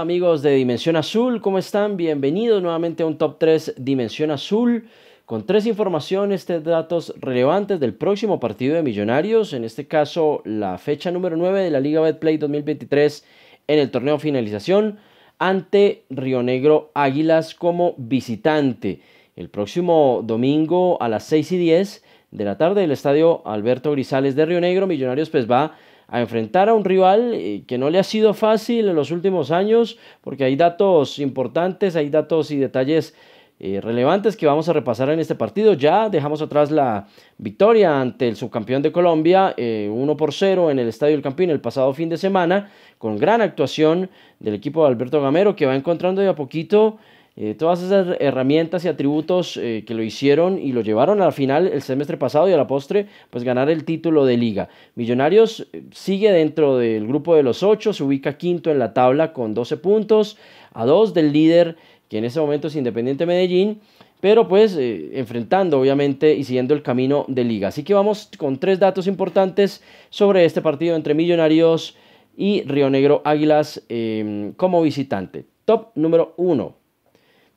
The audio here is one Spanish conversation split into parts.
Amigos de Dimensión Azul, ¿cómo están? Bienvenidos nuevamente a un Top 3 Dimensión Azul con tres informaciones, tres datos relevantes del próximo partido de Millonarios, en este caso la fecha número 9 de la Liga Betplay 2023 en el torneo finalización ante Río Negro Águilas como visitante. El próximo domingo a las 6 y 10 de la tarde del estadio Alberto Grisales de Río Negro, Millonarios pues va a enfrentar a un rival eh, que no le ha sido fácil en los últimos años, porque hay datos importantes, hay datos y detalles eh, relevantes que vamos a repasar en este partido. Ya dejamos atrás la victoria ante el subcampeón de Colombia, 1 eh, por 0 en el Estadio del Campín el pasado fin de semana, con gran actuación del equipo de Alberto Gamero, que va encontrando de a poquito eh, todas esas herramientas y atributos eh, que lo hicieron y lo llevaron a la final el semestre pasado y a la postre, pues ganar el título de liga. Millonarios eh, sigue dentro del grupo de los ocho, se ubica quinto en la tabla con 12 puntos, a dos del líder, que en ese momento es Independiente Medellín, pero pues enfrentando obviamente y siguiendo el camino de liga. Así que vamos con tres datos importantes sobre este partido entre Millonarios y Río Negro Águilas como visitante. Top número uno.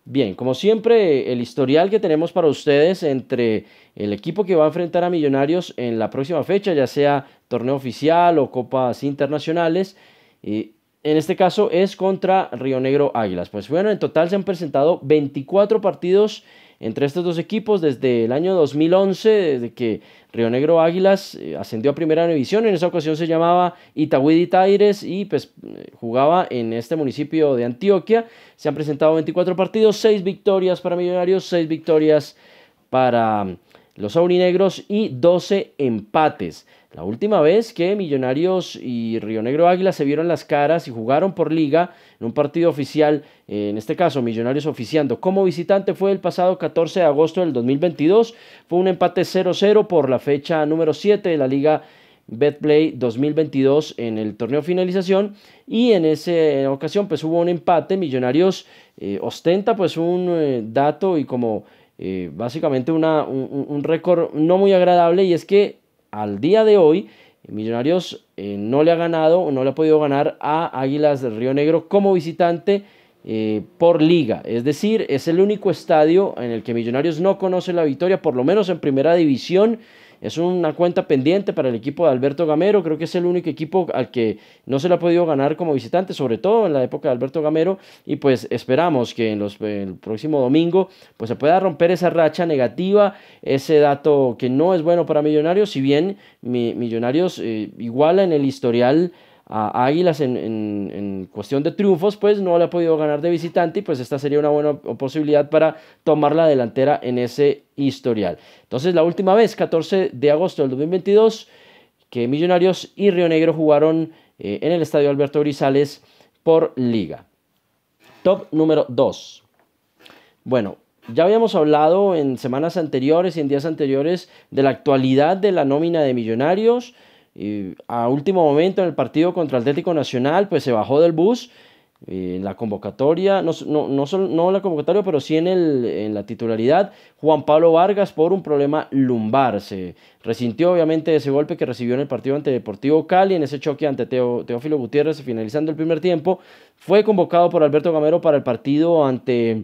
Bien, como siempre, el historial que tenemos para ustedes entre el equipo que va a enfrentar a Millonarios en la próxima fecha, ya sea torneo oficial o copas internacionales, en este caso es contra Río Negro Águilas. Pues bueno, en total se han presentado 24 partidos entre estos dos equipos desde el año 2011, desde que Río Negro Águilas eh, ascendió a primera división. En esa ocasión se llamaba Itagüí Taires y pues eh, jugaba en este municipio de Antioquia. Se han presentado 24 partidos, 6 victorias para Millonarios, 6 victorias para mm, los aurinegros y 12 empates. La última vez que Millonarios y Río Negro Águila se vieron las caras y jugaron por liga en un partido oficial, eh, en este caso Millonarios oficiando como visitante, fue el pasado 14 de agosto del 2022. Fue un empate 0-0 por la fecha número 7 de la liga Betplay 2022 en el torneo finalización y en esa ocasión pues hubo un empate, Millonarios eh, ostenta pues un eh, dato y como básicamente una, un récord no muy agradable y es que al día de hoy, Millonarios eh, no le ha ganado, no le ha podido ganar a Águilas del Río Negro como visitante eh, por liga. Es decir, es el único estadio en el que Millonarios no conoce la victoria, por lo menos en primera división. Es una cuenta pendiente para el equipo de Alberto Gamero. Creo que es el único equipo al que no se le ha podido ganar como visitante, sobre todo en la época de Alberto Gamero. Y pues esperamos que en los, el próximo domingo pues se pueda romper esa racha negativa, ese dato que no es bueno para Millonarios. Si bien Millonarios eh, iguala en el historial a Águilas en, en, cuestión de triunfos, pues no le ha podido ganar de visitante y pues esta sería una buena posibilidad para tomar la delantera en ese historial. Entonces la última vez, 14 de agosto del 2022, que Millonarios y Río Negro jugaron eh, en el Estadio Alberto Grisales por liga. Top número 2. Bueno, ya habíamos hablado en semanas anteriores y en días anteriores de la actualidad de la nómina de Millonarios, a último momento en el partido contra Atlético Nacional, pues se bajó del bus en la convocatoria, no, no, no, no en la convocatoria, pero sí en, el, en la titularidad, Juan Pablo Vargas por un problema lumbar. Se resintió obviamente ese golpe que recibió en el partido ante Deportivo Cali, en ese choque ante Teófilo Gutiérrez finalizando el primer tiempo. Fue convocado por Alberto Gamero para el partido ante,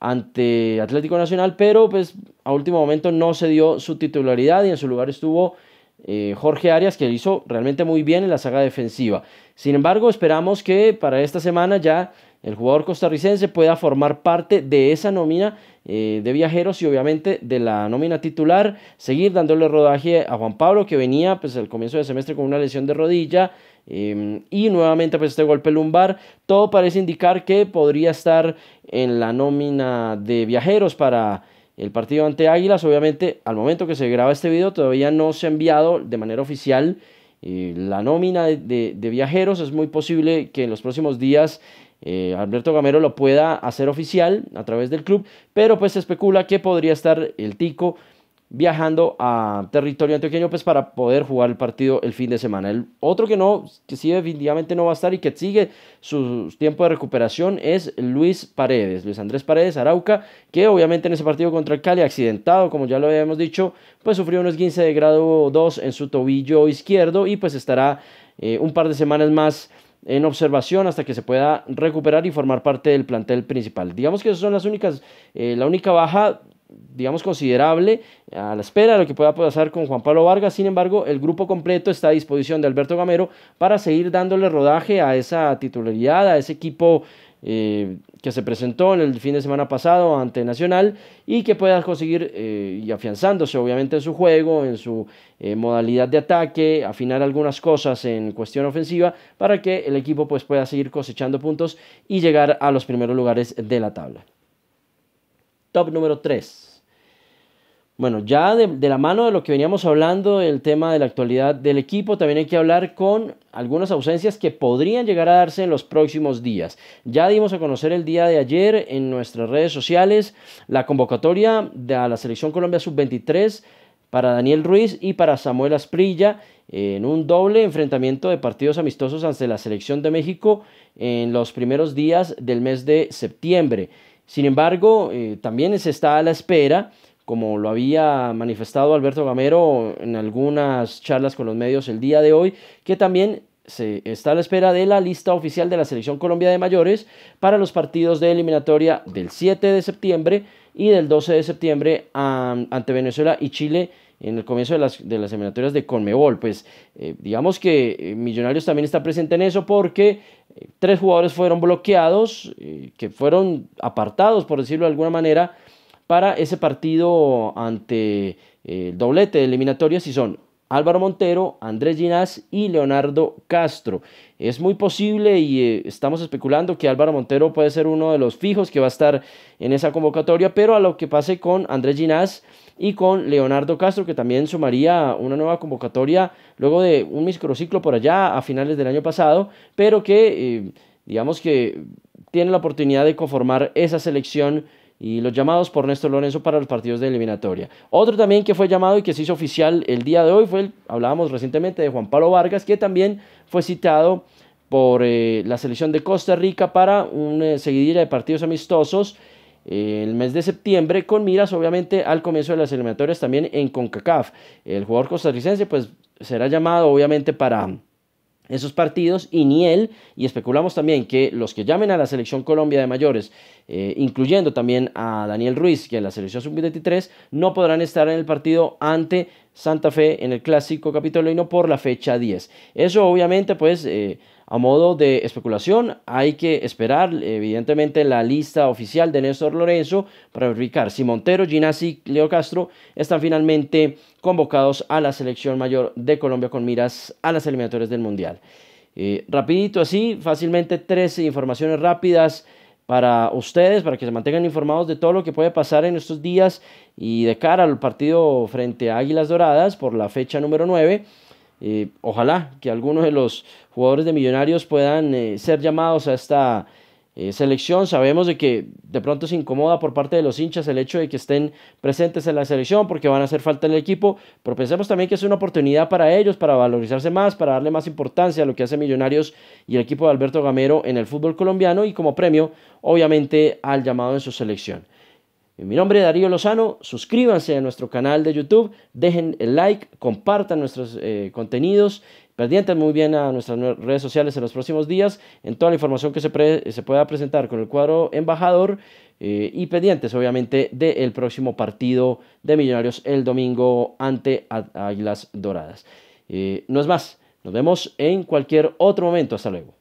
ante Atlético Nacional, pero pues a último momento no se dio su titularidad y en su lugar estuvo eh, Jorge Arias, que hizo realmente muy bien en la saga defensiva. Sin embargo, esperamos que para esta semana ya el jugador costarricense pueda formar parte de esa nómina eh, de viajeros y obviamente de la nómina titular, seguir dándole rodaje a Juan Pablo que venía pues al comienzo del semestre con una lesión de rodilla em, y nuevamente pues este golpe lumbar, todo parece indicar que podría estar en la nómina de viajeros para el partido ante Águilas. Obviamente, al momento que se graba este video, todavía no se ha enviado de manera oficial eh, la nómina de, viajeros. Es muy posible que en los próximos días eh, Alberto Gamero lo pueda hacer oficial a través del club, pero pues se especula que podría estar el Tico viajando a territorio antioqueño pues para poder jugar el partido el fin de semana. El otro que no, que sí definitivamente no va a estar y que sigue su tiempo de recuperación es Luis Paredes, Luis Andrés Paredes Arauca, que obviamente en ese partido contra el Cali accidentado, como ya lo habíamos dicho, pues sufrió unos 15 de grado 2 en su tobillo izquierdo y pues estará eh, un par de semanas más en observación hasta que se pueda recuperar y formar parte del plantel principal. Digamos que esas son las únicas, eh, la única baja digamos, considerable a la espera de lo que pueda pasar con Juan Pablo Vargas. Sin embargo, el grupo completo está a disposición de Alberto Gamero para seguir dándole rodaje a esa titularidad, a ese equipo eh, que se presentó en el fin de semana pasado ante Nacional y que pueda conseguir eh, y afianzándose obviamente en su juego, en su eh, modalidad de ataque, afinar algunas cosas en cuestión ofensiva para que el equipo pues, pueda seguir cosechando puntos y llegar a los primeros lugares de la tabla. Top número 3. Bueno, ya de, la mano de lo que veníamos hablando, el tema de la actualidad del equipo, también hay que hablar con algunas ausencias que podrían llegar a darse en los próximos días. Ya dimos a conocer el día de ayer en nuestras redes sociales la convocatoria de la Selección Colombia Sub-23 para Daniel Ruiz y para Samuel Asprilla en un doble enfrentamiento de partidos amistosos ante la Selección de México en los primeros días del mes de septiembre. Sin embargo, eh, también se está a la espera como lo había manifestado Alberto Gamero en algunas charlas con los medios el día de hoy, que también se está a la espera de la lista oficial de la Selección Colombia de Mayores para los partidos de eliminatoria del 7 de septiembre y del 12 de septiembre ante Venezuela y Chile en el comienzo de las, de las eliminatorias de Conmebol. Pues eh, digamos que eh, Millonarios también está presente en eso porque eh, tres jugadores fueron bloqueados, que fueron apartados, por decirlo de alguna manera, para ese partido ante el doblete de eliminatorias y son Álvaro Montero, Andrés Ginás y Leonardo Castro. Es muy posible y eh, estamos especulando que Álvaro Montero puede ser uno de los fijos que va a estar en esa convocatoria, pero a lo que pase con Andrés Ginás y con Leonardo Castro, que también sumaría una nueva convocatoria luego de un microciclo por allá a finales del año pasado, pero que eh, digamos que tiene la oportunidad de conformar esa selección y los llamados por Néstor Lorenzo para los partidos de eliminatoria. Otro también que fue llamado y que se hizo oficial el día de hoy fue, el, hablábamos recientemente de Juan Pablo Vargas, que también fue citado por eh, la selección de Costa Rica para una eh, seguidilla de partidos amistosos eh, el mes de septiembre con miras obviamente al comienzo de las eliminatorias también en CONCACAF. El jugador costarricense pues será llamado obviamente para esos partidos y ni él, y especulamos también que los que llamen a la selección Colombia de mayores, eh, incluyendo también a Daniel Ruiz, que en la selección sub-23, no podrán estar en el partido ante Santa Fe en el clásico capitolino por la fecha 10. Eso obviamente pues eh, a modo de especulación, hay que esperar, evidentemente, la lista oficial de Néstor Lorenzo para verificar si Montero, Ginasi Leo Castro están finalmente convocados a la selección mayor de Colombia con miras a las eliminatorias del Mundial. Eh, rapidito así, fácilmente tres informaciones rápidas para ustedes, para que se mantengan informados de todo lo que puede pasar en estos días y de cara al partido frente a Águilas Doradas por la fecha número 9 ojalá que algunos de los jugadores de Millonarios puedan eh, ser llamados a esta eh, selección. Sabemos de que de pronto se incomoda por parte de los hinchas el hecho de que estén presentes en la selección porque van a hacer falta en el equipo, pero pensemos también que es una oportunidad para ellos, para valorizarse más, para darle más importancia a lo que hace Millonarios y el equipo de Alberto Gamero en el fútbol colombiano y como premio, obviamente, al llamado en su selección. Mi nombre es Darío Lozano, suscríbanse a nuestro canal de YouTube, dejen el like, compartan nuestros eh, contenidos, pendientes muy bien a nuestras redes sociales en los próximos días, en toda la información que se, pueda presentar con el cuadro embajador eh, y pendientes obviamente del próximo partido de Millonarios el domingo ante Águilas Doradas. Eh, no es más, nos vemos en cualquier otro momento, hasta luego.